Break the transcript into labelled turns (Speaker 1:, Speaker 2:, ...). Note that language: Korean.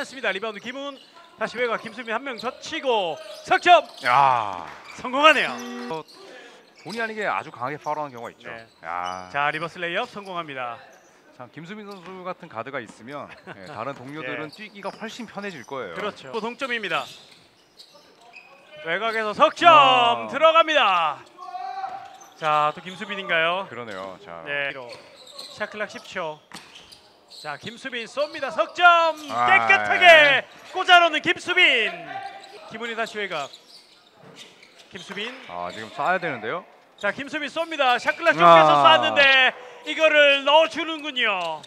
Speaker 1: 됐습니다. 리바운드 김훈 다시 외곽 김수빈 한명 젖히고 석점
Speaker 2: 야
Speaker 1: 성공하네요.
Speaker 2: 본의 아니게 아주 강하게 파울하는 경우가 있죠.
Speaker 1: 네.
Speaker 2: 야,
Speaker 1: 자 reverse layup 성공합니다.
Speaker 2: 참 김수빈 선수 같은 가드가 있으면 예, 다른 동료들은 뛰기가 훨씬 편해질 거예요.
Speaker 1: 그렇죠. 또 동점입니다. 외곽에서 석점
Speaker 2: 아.
Speaker 1: 들어갑니다. 자 또 김수빈인가요?
Speaker 2: 그러네요. 자,
Speaker 1: 네. 샤클락 10초. 자 김수빈 쏩니다. 석점
Speaker 2: 아,
Speaker 1: 깨끗하게 꽂아놓는 김수빈. 김훈이 다시 외곽. 김수빈.
Speaker 2: 아 지금 쏴야 되는데요.
Speaker 1: 자 김수빈 쏩니다. 샤클락
Speaker 2: 아.
Speaker 1: 쪽에서 쐈는데 이거를 넣어주는군요.